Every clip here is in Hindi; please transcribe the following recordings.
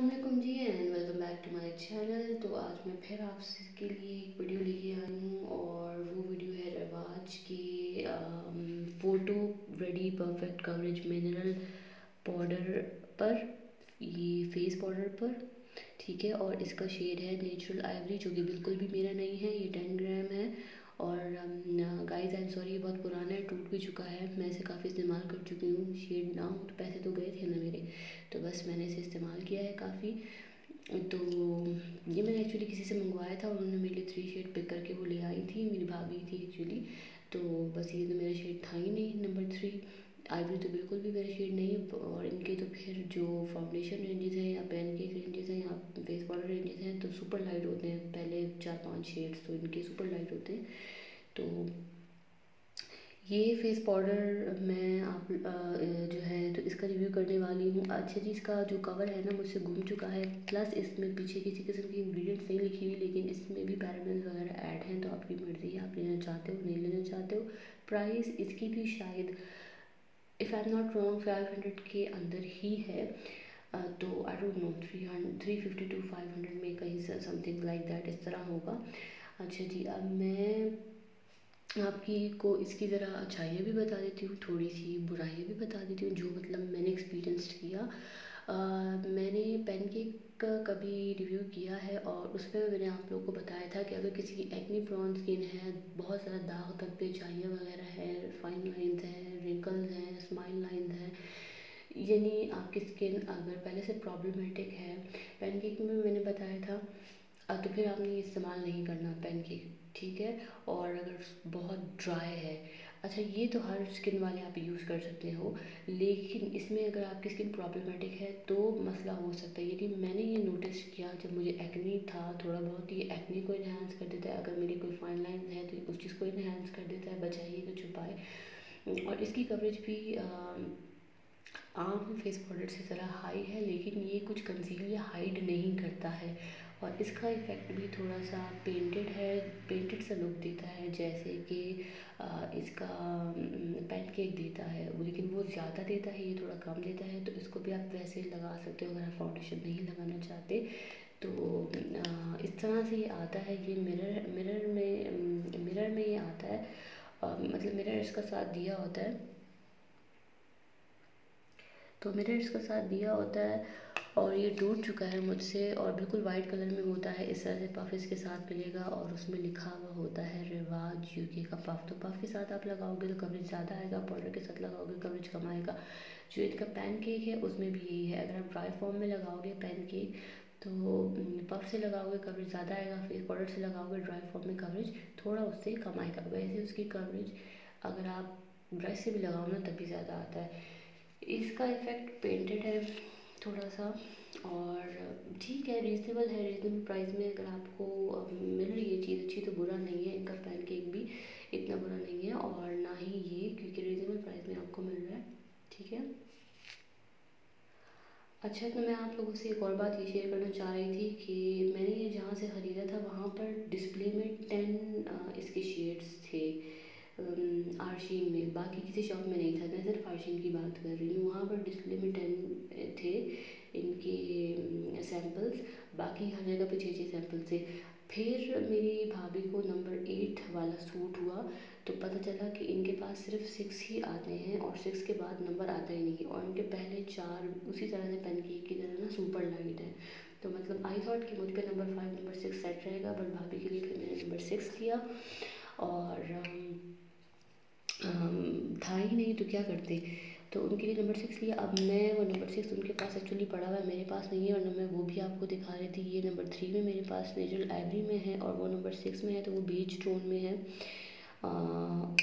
Aslam ji and welcome back to my channel तो आज मैं फिर आपके लिए एक वीडियो लेके आई हूँ, और वो वीडियो है रवाज की photo ready perfect coverage mineral powder पर, ये फेस पाउडर पर, ठीक है? और इसका शेड है नेचुरल आइवरी जो कि बिल्कुल भी मेरा नहीं है, ये टेन ग्राम है। और गाइस आई एम सॉरी ये बहुत पुराना है, टूट भी चुका है, मैं इसे काफ़ी इस्तेमाल कर चुकी हूँ शेड ना हो तो पैसे तो गए थे ना मेरे तो बस मैंने इसे इस्तेमाल किया है काफ़ी। तो ये मैंने एक्चुअली किसी से मंगवाया था उन्होंने मेरे लिए थ्री शेड पिक करके वो ले आई थी, मेरी भाभी थी एक्चुअली तो बस ये तो मेरा शेड था ही नहीं नंबर थ्री आईब्रो तो बिल्कुल भी मेरा शेड नहीं है और इनके तो फिर जो फाउंडेशन रेंजेस हैं या पेन के रेंजेस हैं या फेस पाउडर रेंजेस हैं तो सुपर लाइट होते हैं। पहले चार, पाँच शेड्स तो इनके सुपर लाइट होते हैं। तो ये फेस पाउडर मैं आप जो है तो इसका रिव्यू करने वाली हूँ। अच्छा जी इसका जो कवर है ना, मुझसे घूम चुका है। प्लस इसमें पीछे किसी किस्म की इंग्रेडिएंट्स नहीं लिखी हुई, लेकिन इसमें भी पैराबेन्स वगैरह ऐड हैं तो आपकी मर्ज़ी है। आप लेना चाहते हो, नहीं लेना चाहते हो प्राइस इसकी भी शायद if I am not wrong five hundred के अंदर ही है तो I don't know three hundred three fifty to five hundred में कहीं समथिंग लाइक दैट इस तरह होगा। अच्छा जी अब मैं आपकी को इसकी ज़रा अच्छाइयाँ भी बता देती हूँ थोड़ी सी बुराइयाँ भी बता देती हूँ जो मतलब मैंने एक्सपीरियंस किया। आ, मैंने पेनकेक का कभी रिव्यू किया है और उसमें मैंने आप लोगों को बताया था कि अगर किसी की एक्नी प्रॉन स्किन है बहुत ज़्यादा दाग धब्बे चाहिए वगैरह है फाइन लाइन्स हैं रिंकल्स हैं स्माइल लाइन्स हैं। यानी आपकी स्किन अगर पहले से प्रॉब्लमेटिक है पेनकेक में मैंने बताया था तो फिर आपने इस्तेमाल नहीं करना पेनकेक ठीक है? और अगर बहुत ड्राई है अच्छा ये तो हर स्किन वाले आप यूज़ कर सकते हो, लेकिन इसमें अगर आपकी स्किन प्रॉब्लमेटिक है तो मसला हो सकता है। यदि मैंने ये नोटिस किया जब मुझे एक्नी था, थोड़ा बहुत ये एक्नी को इन्हांस कर देता है। अगर मेरी कोई फाइन लाइन है तो उस चीज़ को इन्हांस कर देता है, बचाइए तो छुपाए। और इसकी कवरेज भी आम फेस पाउडर से ज़रा हाई है, लेकिन ये कुछ कंसील या हाइड नहीं करता है। और इसका इफ़ेक्ट भी थोड़ा सा पेंटेड है पेंटेड सा लुक देता है, जैसे कि इसका पैनकेक देता है। लेकिन वो ज़्यादा देता है, ये थोड़ा कम देता है तो इसको भी आप वैसे लगा सकते हो, अगर आप फाउंडेशन नहीं लगाना चाहते। तो इस तरह से ये आता है, ये मिरर मिरर में मिरर में ये आता है। मतलब मिरर इसका साथ दिया होता है। तो मिरर इसका साथ दिया होता है और ये टूट चुका है मुझसे और बिल्कुल वाइट कलर में होता है। इस तरह से पफ़ इसके साथ मिलेगा और उसमें लिखा हुआ होता है, रिवाज यूके का पफ़ तो पफ़ के साथ आप लगाओगे तो कवरेज ज़्यादा आएगा पाउडर के साथ लगाओगे कवरेज कम आएगा। जो इनका पैन केक है, उसमें भी यही है। अगर आप ड्राई फॉर्म में लगाओगे पैन केक तो पफ़ से लगाओगे कवरेज ज़्यादा आएगा फेस पाउडर से लगाओगे ड्राई फॉर्म में कवरेज थोड़ा उससे कम आएगा वैसे उसकी कवरेज अगर आप ब्रश से भी लगाओ ना, तभी ज़्यादा आता है। इसका इफ़ेक्ट पेंटेड है थोड़ा सा, और ठीक है रीज़नेबल है। रीज़नेबल प्राइस में अगर आपको मिल रही है चीज़ अच्छी तो बुरा नहीं है। इनका पैन केक भी इतना बुरा नहीं है, और ना ही ये, क्योंकि रीज़नेबल प्राइस में आपको मिल रहा है। ठीक है? अच्छा तो मैं आप लोगों से एक और बात ये शेयर करना चाह रही थी कि मैंने ये जहाँ से ख़रीदा था, वहाँ पर डिस्प्ले में टेन इसके शेड्स थे आरशीन में। बाकी किसी शॉप में नहीं था। मैं सिर्फ़ आरशीन की बात कर रही हूँ। वहाँ पर डिस्प्ले में टेन थे इनके सैम्पल्स बाकी हर जगह पे छः छः सैम्पल्स थे। फिर मेरी भाभी को नंबर एट वाला सूट हुआ तो पता चला कि इनके पास सिर्फ़ सिक्स ही आते हैं और सिक्स के बाद नंबर आता ही नहीं और इनके पहले चार उसी तरह से पेनकेक की तरह ना सुपर लाइट है। तो मतलब आई थॉट कि मुझ पर number five number six set रहेगा बट भाभी के लिए फिर मैंने नंबर सिक्स किया और था ही नहीं तो क्या करते? तो उनके लिए नंबर सिक्स लिया। अब मैं वो नंबर सिक्स उनके पास एक्चुअली पड़ा हुआ है, मेरे पास नहीं है और मैं वो भी आपको दिखा रही थी। ये नंबर थ्री में मेरे पास नेचुरल आइवरी में है और वो नंबर सिक्स में है तो वो बीच टोन में है।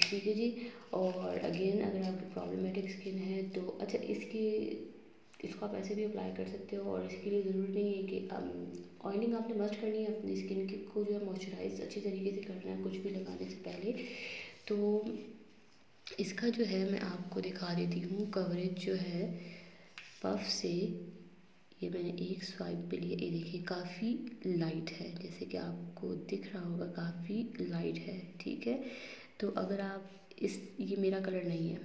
ठीक है जी। और अगेन अगर आपकी प्रॉब्लमेटिक स्किन है तो अच्छा इसकी, इसको आप ऐसे भी अप्लाई कर सकते हो और इसके लिए ज़रूरी नहीं है कि ऑयलिंग आपने मस्ट करनी है, अपनी स्किन को जो है मॉइस्चराइज अच्छी तरीके से करना है, कुछ भी लगाने से पहले। तो इसका जो है मैं आपको दिखा देती हूँ कवरेज जो है पफ से। ये मैंने एक स्वाइप पे लिया। ये देखिए, काफ़ी लाइट है। जैसे कि आपको दिख रहा होगा, काफ़ी लाइट है, ठीक है? तो अगर आप इस, ये मेरा कलर नहीं है,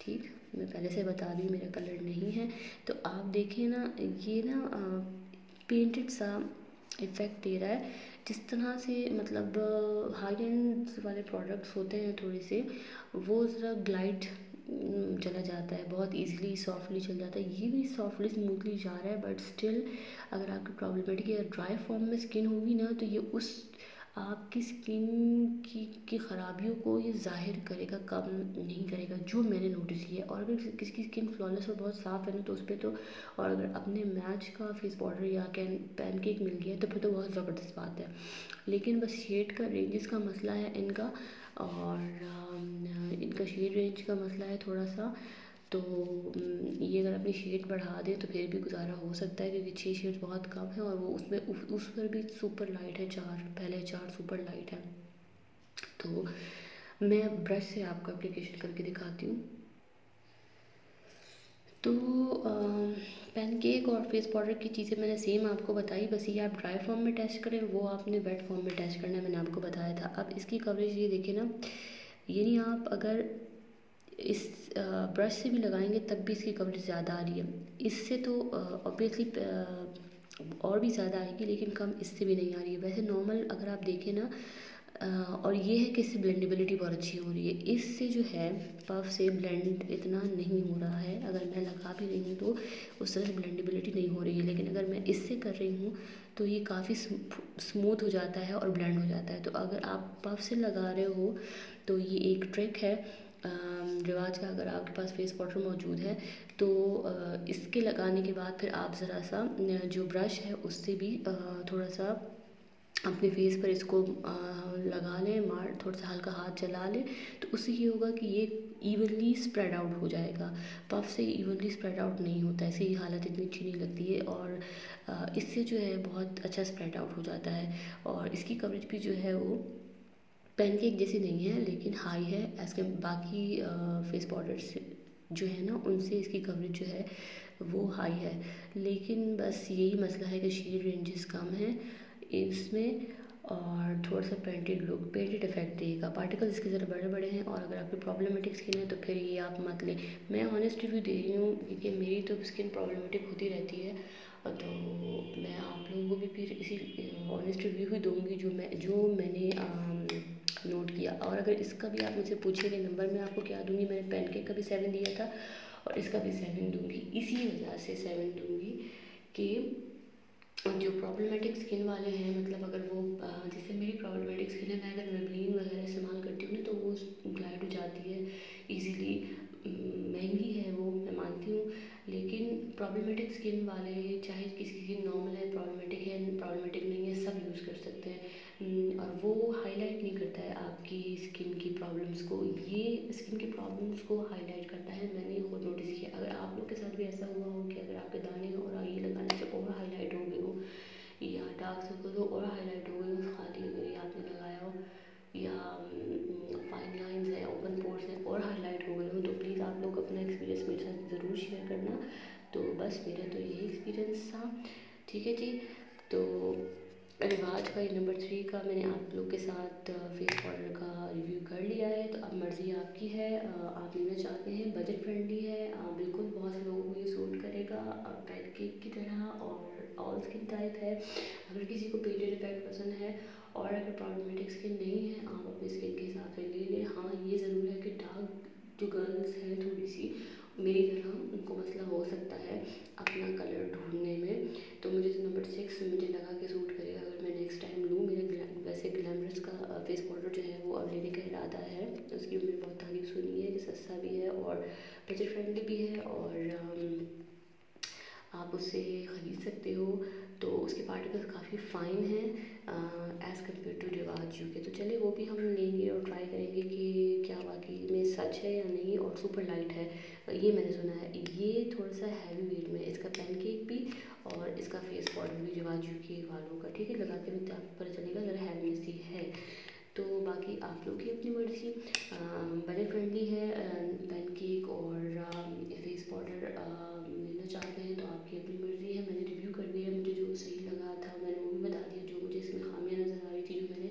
ठीक? मैं पहले से बता हूँ, मेरा कलर नहीं है। तो आप देखें ना, ये ना पेंटेड सा इफ़ेक्ट दे रहा है। जिस तरह से मतलब हाई एंड वाले प्रोडक्ट्स होते हैं थोड़े से, वो ज़रा ग्लाइड चला जाता है, बहुत इजीली सॉफ्टली चल जाता है। ये भी सॉफ्टली स्मूथली जा रहा है बट स्टिल अगर आपकी प्रॉब्लमेटिक या ड्राई फॉर्म में स्किन होगी ना तो ये उस आपकी स्किन की की ख़राबियों को ये ज़ाहिर करेगा, कम नहीं करेगा, जो मैंने नोटिस किया और अगर किसी की स्किन फ्लॉलेस और बहुत साफ़ है ना तो उस पर तो और अगर अपने मैच का फेस पाउडर या कैन पैनकेक मिल गया तो फिर तो बहुत ज़बरदस्त बात है। लेकिन बस शेड का रेंजेस का मसला है इनका, और इनका शेड रेंज का मसला है थोड़ा सा तो ये अगर अपनी शेड बढ़ा दें तो फिर भी गुजारा हो सकता है क्योंकि छः शेड बहुत कम है और वो उसमें उस पर भी सुपर लाइट है, चार, पहले चार सुपर लाइट है। तो मैं ब्रश से आपको एप्लीकेशन करके दिखाती हूँ। तो पैनकेक और फेस पाउडर की चीज़ें मैंने सेम आपको बताई, बस ये आप ड्राई फॉर्म में टेस्ट करें, वो आपने वेट फॉर्म में टेस्ट करना है, मैंने आपको बताया था। अब इसकी कवरेज ये देखें ना, ये नहीं आप अगर इस ब्रश से भी लगाएँगे तब भी इसकी कवरेज ज़्यादा आ रही है। इससे तो ऑब्वियसली और भी ज़्यादा आएगी, लेकिन कम इससे भी नहीं आ रही है। वैसे नॉर्मल अगर आप देखें ना और ये है कि इससे ब्लेंडेबिलिटी बहुत अच्छी हो रही है। इससे जो है पफ से ब्लेंड इतना नहीं हो रहा है। अगर मैं लगा भी रही हूँ तो उस तरह से ब्लेंडेबिलिटी नहीं हो रही है। लेकिन अगर मैं इससे कर रही हूँ तो ये काफ़ी स्मूथ हो जाता है और ब्लेंड हो जाता है। तो अगर आप पफ से लगा रहे हो तो ये एक ट्रिक है। रिवाज का अगर आपके पास फेस पाउडर मौजूद है तो इसके लगाने के बाद फिर आप ज़रा सा जो ब्रश है, उससे भी थोड़ा सा अपने फेस पर इसको लगा लें, मार, थोड़ा सा हल्का हाथ चला लें तो उससे ये होगा कि ये इवनली स्प्रेड आउट हो जाएगा। पफ से इवनली स्प्रेड आउट नहीं होता ऐसे ही हालत इतनी अच्छी नहीं लगती है और इससे जो है बहुत अच्छा स्प्रेड आउट हो जाता है। और इसकी कवरेज भी जो है वो पैनकेक जैसी नहीं है, लेकिन हाई है। एज के बाकी फेस पाउडर से जो है ना, उनसे इसकी कवरेज जो है, वो हाई है। लेकिन बस यही मसला है कि शेड रेंजेस कम हैं इसमें और थोड़ा सा पेंटेड लुक पेंटेड इफ़ेक्ट देगा। पार्टिकल्स इसके ज़रा बड़े बड़े हैं और अगर आपकी प्रॉब्लमेटिक स्किन है तो फिर ये आप मत लें। मैं ऑनेस्ट रिव्यू दे रही हूँ, क्योंकि मेरी तो स्किन प्रॉब्लमेटिक होती रहती है। तो मैं आप लोगों को भी फिर इसी ऑनेस्ट रिव्यू ही दूँगी, जो मैं, जो मैंने नोट किया और अगर इसका भी आप मुझे पूछिएगा नंबर, मैं आपको क्या दूँगी? मैंने पेन का भी सेवन दिया था और इसका भी सेवन दूँगी। इसी वजह से सेवन दूँगी कि जो प्रॉब्लमेटिक स्किन वाले हैं मतलब अगर वो जैसे मेरी प्रॉब्लमेटिक स्किन है, मैं अगर मेबलिन वगैरह इस्तेमाल करती हूँ ना तो वो ग्लाइड हो जाती है इजीली महँगी है वो, मैं मानती हूँ, लेकिन प्रॉब्लमेटिक स्किन वाले, चाहे किसी की नॉर्मल है प्रॉब्लमेटिक है प्रॉब्लमेटिक नहीं है, सब यूज़ कर सकते हैं। और वो हाईलाइट नहीं करता है आपकी स्किन की प्रॉब्लम्स को। ये स्किन की प्रॉब्लम्स को हाईलाइट करता है। मैंने खुद नोटिस किया। अगर आप लोग के साथ भी ऐसा हुआ हो कि अगर आपके दाने और ये लगाने से और हाईलाइट हो गए हो या डार्क सर्कल हो और हाईलाइट हो गए हो खाली अगर ये आपने लगाया हो या फाइन लाइन्स है ओपन पोर्स हैं और हाईलाइट हो गए हो तो प्लीज़ आप लोग अपना एक्सपीरियंस मेरे साथ ज़रूर शेयर करना तो बस मेरा तो यही एक्सपीरियंस था ठीक है जी? तो रिवाज का नंबर थ्री का मैंने आप लोग के साथ फेस पाउडर का रिव्यू कर लिया है। तो अब मर्ज़ी आपकी है। आप लेना चाहते हैं बजट फ्रेंडली है बिल्कुल बहुत से लोगों को ये सूट करेगा। पैन केक की तरह और ऑल स्किन टाइप है। अगर किसी को पेटेड इफ़ेक्ट पसंद है और अगर प्रॉब्लमेटिक स्किन नहीं है, आप अपनी स्किन के हिसाब से ले लें। हाँ ये ज़रूर है कि डार्क जो गर्ल्स हैं, थोड़ी सी मेरी तरह उनको मसला हो सकता है अपना कलर ढूँढने में। तो मुझे तो नंबर सिक्स मुझे लगा कि सूट करेगा, अगर मैं नेक्स्ट टाइम लूँ, मेरा वैसे ग्लैमरस का फेस पाउडर जो है वो अब लेने का इरादा है। उसकी मैंने बहुत तारीफ़ सुनी है कि सस्ता भी है और बजट फ्रेंडली भी है और आप उसे ख़रीद सकते हो। तो उसके पार्टिकल्स काफ़ी फ़ाइन हैं। As compared to Rivaj U K तो चलिए वो भी हम लेंगे और ट्राई करेंगे कि क्या वाकई में सच है या नहीं और सुपर लाइट है। ये मैंने सुना है, ये थोड़ा सा हैवी वेट में इसका पैनकेक भी और इसका फेस पाउडर भी रिवाज यू के वालों का, ठीक है? लगा के भी आपको पता चलेगा, ज़रा हैवीनेस ही है। तो बाकी आप लोग की अपनी मर्ज़ी। बजट फ्रेंडली है पैनकेक और फेस पाउडर लेना चाहते हैं तो आपकी अपनी मर्ज़ी है मैंने रिव्यू कर दिया मुझे जो सही लगा था मैंने वो भी बता दिया जो मुझे इसमें खामियाँ नज़र आ रही थी जो मैंने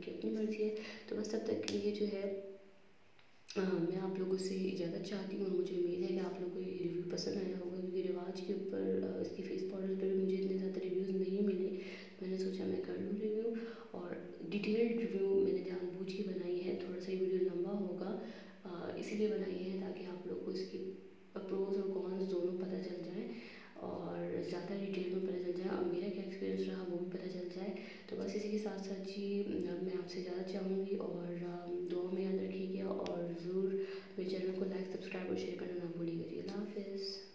ऑब्ज़र्व किया वो भी मैंने आपको बता दिया बाकी आप लोग की अपनी मर्ज़ी है। तो बस तब तक के लिए जो है आ, मैं आप लोगों से इजाज़त चाहती हूँ और मुझे उम्मीद है कि आप लोगों को ये रिव्यू पसंद आया होगा क्योंकि रिवाज के ऊपर इसकी फेस पाउडर पर भी मुझे इतने ज़्यादा रिव्यूज़ नहीं मिले। मैंने सोचा मैं कर लूँ रिव्यू और डिटेल्ड रिव्यू मैंने जानबूझ के बनाई है। थोड़ा सा ये वीडियो लंबा होगा इसीलिए बनाई है ताकि आप लोग को इसकी प्रोज और कॉन्स दोनों पता चल जाए। और ज़्यादा डिटेल में पता चल जाए और मेरा क्या एक्सपीरियंस रहा वो भी पता चल जाए। तो बस इसी के साथ साथ जी मैं आपसे ज़्यादा चाहूँगी और दुआ में याद रखिएगा और ज़रूर मेरे चैनल को लाइक सब्सक्राइब और शेयर करना ना भूलिएगा। जी, अल्लाह हाफिज़।